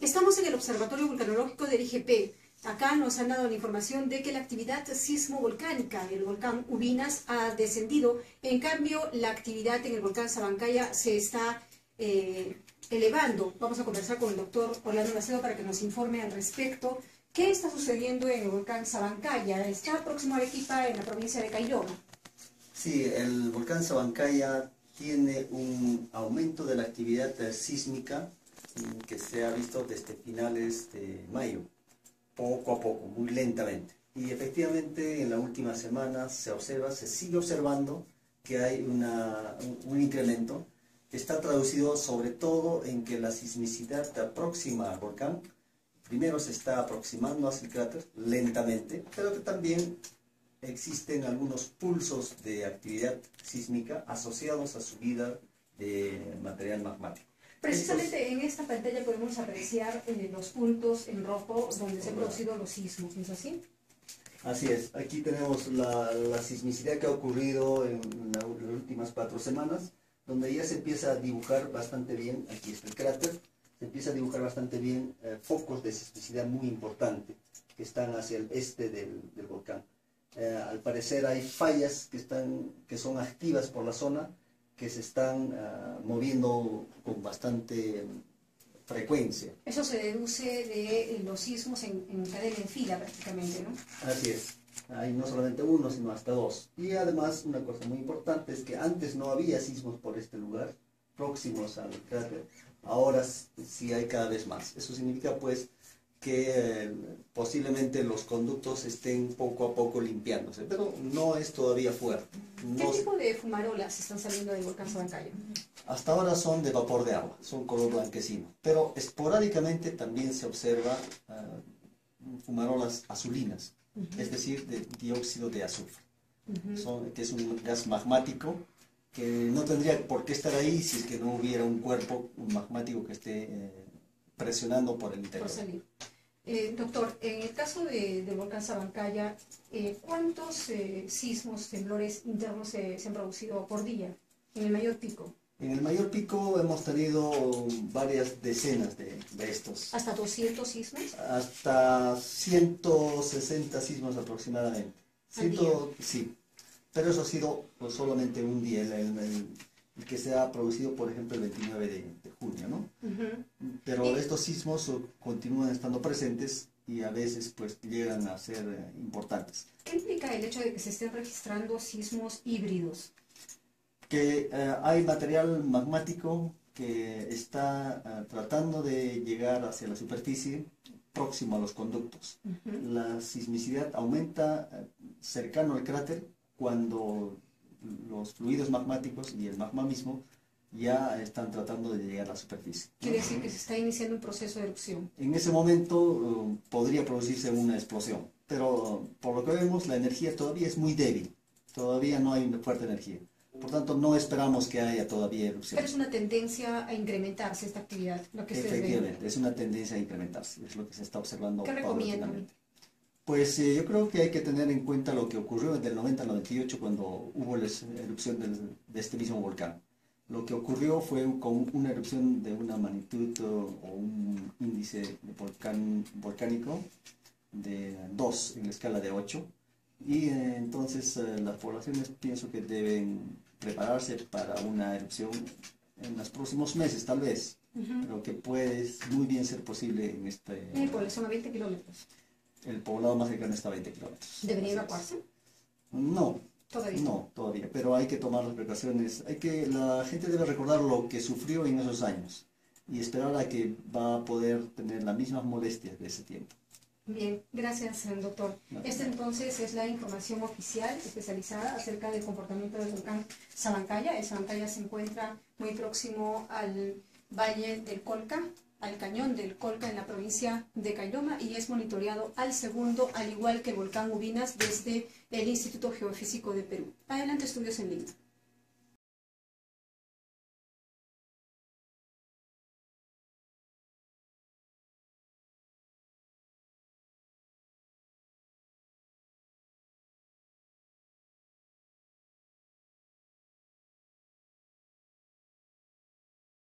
Estamos en el Observatorio Vulcanológico del IGP. Acá nos han dado la información de que la actividad sismo-volcánica del volcán Ubinas ha descendido. En cambio, la actividad en el volcán Sabancaya se está eh, elevando. Vamos a conversar con el doctor Orlando Macedo para que nos informe al respecto. ¿Qué está sucediendo en el volcán Sabancaya? Está próximo a Arequipa, en la provincia de Cayoma. Sí, el volcán Sabancaya tiene un aumento de la actividad sísmica que se ha visto desde finales de mayo, poco a poco, muy lentamente. Y efectivamente en la última semana se observa, se sigue observando que hay un, incremento que está traducido sobre todo en que la sismicidad próxima al volcán primero se está aproximando hacia el cráter lentamente, pero que también existen algunos pulsos de actividad sísmica asociados a subida de material magmático. Precisamente en esta pantalla podemos apreciar eh, los puntos en rojo donde se han producido los sismos, ¿es así? Así es, aquí tenemos la, sismicidad que ha ocurrido en, las últimas cuatro semanas, donde ya se empieza a dibujar bastante bien, aquí está el cráter, se empieza a dibujar bastante bien eh, focos de sismicidad muy importante que están hacia el este del, volcán. Eh, al parecer hay fallas que, están, que son activas por la zona, que se están ah, moviendo con bastante frecuencia. Eso se deduce de los sismos en, cadena en fila prácticamente, ¿no? Así es. Hay no solamente uno, sino hasta dos. Y además, una cosa muy importante es que antes no había sismos por este lugar, próximos al cráter. Ahora sí hay cada vez más. Eso significa, pues, que eh, posiblemente los conductos estén poco a poco limpiándose, pero no es todavía fuerte. ¿Qué tipo de fumarolas están saliendo del volcán Sabancaya? Hasta ahora son de vapor de agua, son color blanquecino, pero esporádicamente también se observa uh, fumarolas azulinas, es decir, de dióxido de azufre, que es un gas magmático que no tendría por qué estar ahí si es que no hubiera un cuerpo magmático que esté... Eh, presionando por el interior. Eh, doctor, en el caso de, volcán Sabancaya, eh, ¿cuántos eh, sismos, temblores internos se, han producido por día en el mayor pico? En el mayor pico hemos tenido varias decenas de, estos. ¿Hasta 200 sismos? Hasta 160 sismos aproximadamente. Sí, pero eso ha sido pues, solamente un día. el, que se ha producido, por ejemplo, el 29 de, junio, ¿no? Pero estos sismos continúan estando presentes y a veces pues llegan a ser eh, importantes. ¿Qué implica el hecho de que se estén registrando sismos híbridos? Que eh, hay material magmático que está eh, tratando de llegar hacia la superficie próximo a los conductos. La sismicidad aumenta cercano al cráter cuando los fluidos magmáticos y el magma mismo ya están tratando de llegar a la superficie. Quiere decir que se está iniciando un proceso de erupción. En ese momento uh, podría producirse una explosión, pero por lo que vemos la energía todavía es muy débil, todavía no hay una fuerte energía. Por tanto, no esperamos que haya todavía erupción. Pero es una tendencia a incrementarse esta actividad, lo que Efectivamente, es una tendencia a incrementarse, es lo que se está observando. ¿Qué recomiendan? Pues eh, yo creo que hay que tener en cuenta lo que ocurrió desde el 90 al 98 cuando hubo la erupción de este mismo volcán. Lo que ocurrió fue con una erupción de una magnitud o un índice de volcán, volcánico de 2 en la escala de 8 y eh, entonces eh, las poblaciones pienso que deben prepararse para una erupción en los próximos meses tal vez, pero que puede muy bien ser posible en este... En población a 20 kilómetros el poblado más cercano está a 20 kilómetros. ¿Debería evacuarse? No. ¿Todavía? No, todavía. Pero hay que tomar las precauciones. Hay que, la gente debe recordar lo que sufrió en esos años y esperar a que va a poder tener las mismas molestias de ese tiempo. Bien, gracias, doctor. Esta entonces es la información oficial especializada acerca del comportamiento del volcán Sabancaya. El Sabancaya se encuentra muy próximo al valle del Colca, al cañón del Colca en la provincia de Cayoma y es monitoreado al segundo, al igual que el volcán Ubinas, desde el Instituto Geofísico de Perú. Adelante, estudios en línea.